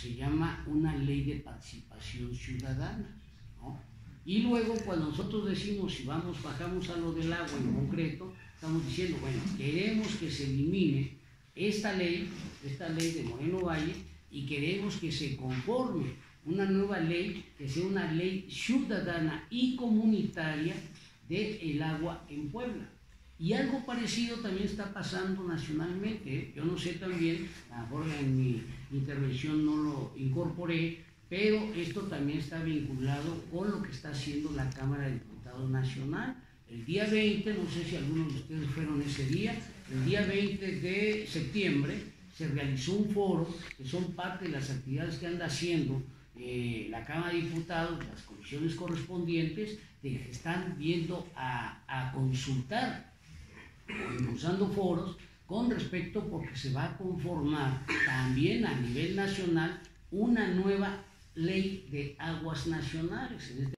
se llama una ley de participación ciudadana. Y luego cuando nosotros decimos, si vamos, bajamos a lo del agua en concreto, estamos diciendo, bueno, queremos que se elimine esta ley, esta ley de Moreno Valle, y queremos que se conforme una nueva ley, que sea una ley ciudadana y comunitaria del el agua en Puebla. Y algo parecido también está pasando nacionalmente. Yo no sé también, a lo mejor en mi intervención no lo incorporé, pero esto también está vinculado con lo que está haciendo la Cámara de Diputados Nacional. El día 20, no sé si algunos de ustedes fueron ese día, el día 20 de septiembre se realizó un foro, que son parte de las actividades que anda haciendo eh, la Cámara de Diputados, las comisiones correspondientes, de que están viendo a, a consultar impulsando foros con respecto porque se va a conformar también a nivel nacional una nueva ley de aguas nacionales.